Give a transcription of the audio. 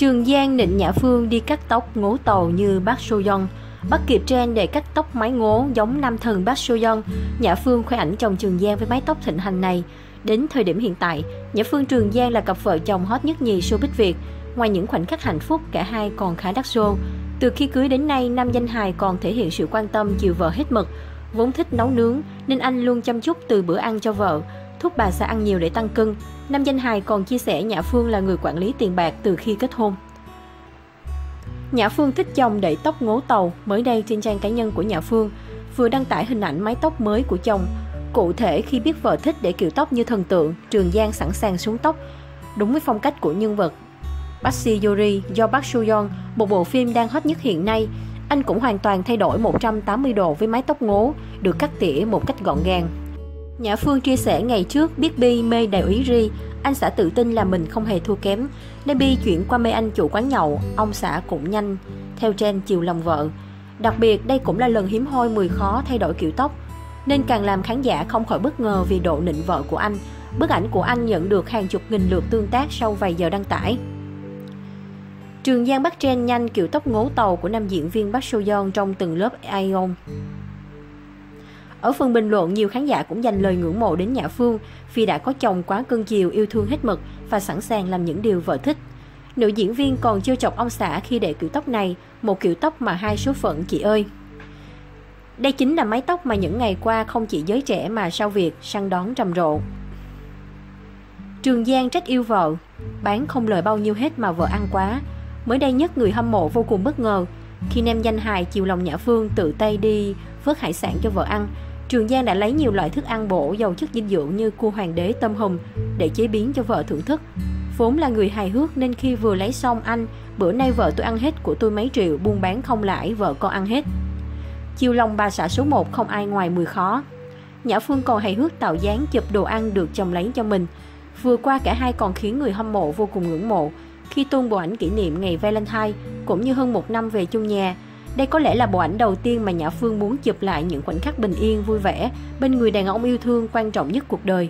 Trường Giang nịnh Nhã Phương đi cắt tóc ngố tàu như bác Sô Bắt kịp trend để cắt tóc mái ngố giống nam thần bác Sô Nhã Phương khoe ảnh chồng Trường Giang với mái tóc thịnh hành này. Đến thời điểm hiện tại, Nhã Phương Trường Giang là cặp vợ chồng hot nhất nhì showbiz Việt. Ngoài những khoảnh khắc hạnh phúc, cả hai còn khá đắt xô. Từ khi cưới đến nay, nam danh hài còn thể hiện sự quan tâm chiều vợ hết mực. Vốn thích nấu nướng nên anh luôn chăm chút từ bữa ăn cho vợ, thúc bà xã ăn nhiều để tăng cân. Nam danh hài còn chia sẻ Nhã Phương là người quản lý tiền bạc từ khi kết hôn. Nhã Phương thích chồng đẩy tóc ngố tàu, mới đây trên trang cá nhân của Nhã Phương vừa đăng tải hình ảnh mái tóc mới của chồng. Cụ thể khi biết vợ thích để kiểu tóc như thần tượng, Trường Giang sẵn sàng xuống tóc, đúng với phong cách của nhân vật. Bác Yuri do Park Soo Yeon, một bộ phim đang hot nhất hiện nay, anh cũng hoàn toàn thay đổi 180 độ với mái tóc ngố, được cắt tỉa một cách gọn gàng. Nhã Phương chia sẻ ngày trước biết Bi mê đại úy Ri, anh xã tự tin là mình không hề thua kém. Nên Bi chuyển qua mê anh chủ quán nhậu, ông xã cũng nhanh, theo trend chiều lòng vợ. Đặc biệt đây cũng là lần hiếm hoi 10 khó thay đổi kiểu tóc, nên càng làm khán giả không khỏi bất ngờ vì độ nịnh vợ của anh. Bức ảnh của anh nhận được hàng chục nghìn lượt tương tác sau vài giờ đăng tải. Trường Giang bắt trend nhanh kiểu tóc ngố tàu của nam diễn viên Park Seo Yeon trong từng lớp Aeon. Ở phần bình luận, nhiều khán giả cũng dành lời ngưỡng mộ đến Nhã Phương vì đã có chồng quá cưng chiều, yêu thương hết mực và sẵn sàng làm những điều vợ thích. Nữ diễn viên còn chưa chọc ông xã khi để kiểu tóc này, một kiểu tóc mà hai số phận chị ơi. Đây chính là mái tóc mà những ngày qua không chỉ giới trẻ mà sao Việt săn đón trầm rộ. Trường Giang trách yêu vợ, bán không lời bao nhiêu hết mà vợ ăn quá. Mới đây nhất người hâm mộ vô cùng bất ngờ khi nem danh hài chiều lòng Nhã Phương tự tay đi vớt hải sản cho vợ ăn Trường Giang đã lấy nhiều loại thức ăn bổ giàu chất dinh dưỡng như cua hoàng đế tôm hùm để chế biến cho vợ thưởng thức. Vốn là người hài hước nên khi vừa lấy xong anh, bữa nay vợ tôi ăn hết của tôi mấy triệu, buôn bán không lãi, vợ con ăn hết. Chiều lòng bà xã số 1 không ai ngoài 10 khó. Nhã Phương còn hài hước tạo dáng chụp đồ ăn được chồng lấy cho mình. Vừa qua cả hai còn khiến người hâm mộ vô cùng ngưỡng mộ khi tung bộ ảnh kỷ niệm ngày Valentine cũng như hơn một năm về chung nhà đây có lẽ là bộ ảnh đầu tiên mà Nhã Phương muốn chụp lại những khoảnh khắc bình yên, vui vẻ bên người đàn ông yêu thương quan trọng nhất cuộc đời.